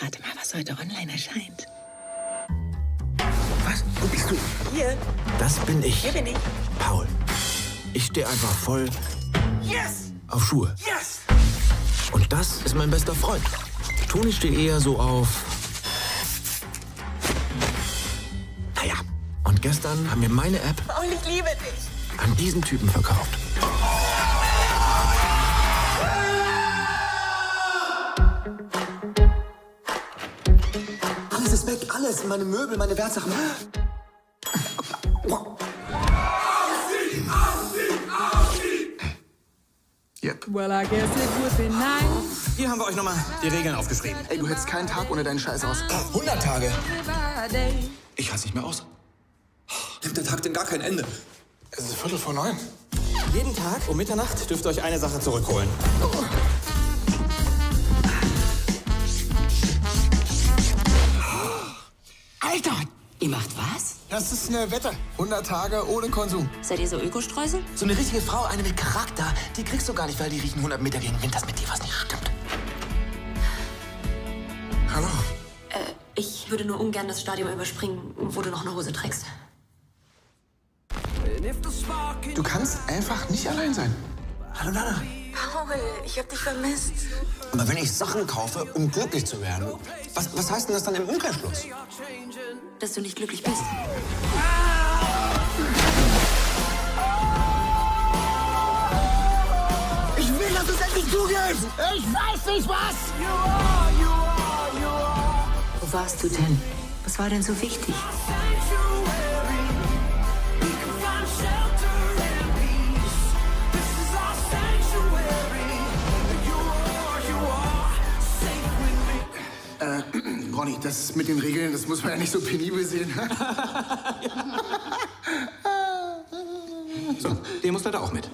Rate mal, was heute online erscheint. Was? Wo bist du? Hier, Das bin ich. hier bin ich. Paul. Ich stehe einfach voll Yes! auf Schuhe. Yes! Und das ist mein bester Freund. Toni steht eher so auf. Naja. Und gestern haben wir meine App Paul, ich liebe dich. an diesen Typen verkauft. Alles weg, alles. Meine Möbel, meine Wertsachen. Yep. Well, I guess it would be nice Hier haben wir euch nochmal die Regeln aufgeschrieben. Ey, du hättest keinen Tag ohne deinen Scheiß aus. 100 Tage. Ich halte nicht mehr aus. Nimmt der Tag denn gar kein Ende? Es ist Viertel vor neun. Jeden Tag um Mitternacht dürft ihr euch eine Sache zurückholen. Alter, Das ist eine Wette. 100 Tage ohne Konsum. Seid ihr so Ökostreusel? So eine richtige Frau, eine mit Charakter, die kriegst du gar nicht, weil die riechen 100 Meter gegen Wind, dass mit dir was nicht stimmt. Hallo. Ich würde nur ungern das Stadium überspringen, wo du noch eine Hose trägst. Du kannst einfach nicht allein sein. Hallo Nana. Paul, ich hab dich vermisst. Aber wenn ich Sachen kaufe, um glücklich zu werden, was, was heißt denn das dann im Umkehrschluss? Dass du nicht glücklich bist. Ich will, dass du es endlich zugibst. Ich weiß nicht was. Wo warst du denn? Was war denn so wichtig? Ronny, das mit den Regeln, das muss man ja nicht so penibel sehen. So, der muss leider auch mit.